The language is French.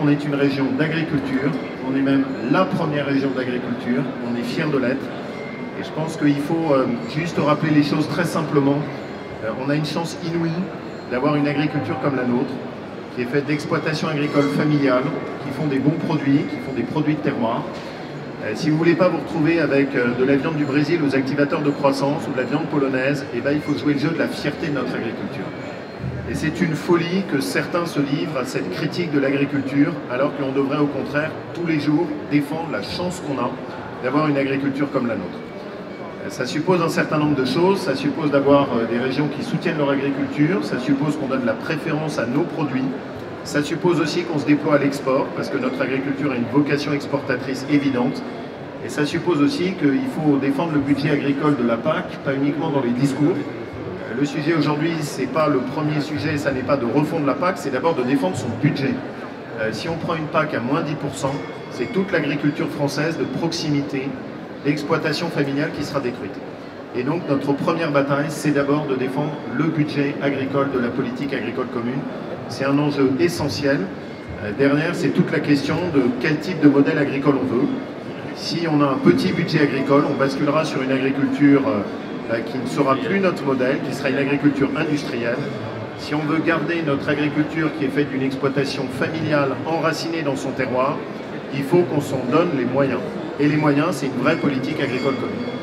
On est une région d'agriculture, on est même la première région d'agriculture, on est fiers de l'être. Et je pense qu'il faut euh, juste rappeler les choses très simplement. Euh, on a une chance inouïe d'avoir une agriculture comme la nôtre, qui est faite d'exploitations agricoles familiales, qui font des bons produits, qui font des produits de terroir. Euh, si vous ne voulez pas vous retrouver avec de la viande du Brésil aux activateurs de croissance ou de la viande polonaise, eh ben, il faut jouer le jeu de la fierté de notre agriculture. Et c'est une folie que certains se livrent à cette critique de l'agriculture, alors que l'on devrait au contraire tous les jours défendre la chance qu'on a d'avoir une agriculture comme la nôtre. Ça suppose un certain nombre de choses, ça suppose d'avoir euh, des régions qui soutiennent leur agriculture, ça suppose qu'on donne la préférence à nos produits, ça suppose aussi qu'on se déploie à l'export, parce que notre agriculture a une vocation exportatrice évidente, et ça suppose aussi qu'il faut défendre le budget agricole de la PAC, pas uniquement dans les discours, le sujet aujourd'hui, ce n'est pas le premier sujet, ça n'est pas de refondre la PAC, c'est d'abord de défendre son budget. Euh, si on prend une PAC à moins 10%, c'est toute l'agriculture française de proximité, d'exploitation familiale qui sera détruite. Et donc notre première bataille, c'est d'abord de défendre le budget agricole de la politique agricole commune. C'est un enjeu essentiel. Euh, derrière, c'est toute la question de quel type de modèle agricole on veut. Si on a un petit budget agricole, on basculera sur une agriculture euh, qui ne sera plus notre modèle, qui sera une agriculture industrielle. Si on veut garder notre agriculture qui est faite d'une exploitation familiale enracinée dans son terroir, il faut qu'on s'en donne les moyens. Et les moyens, c'est une vraie politique agricole commune.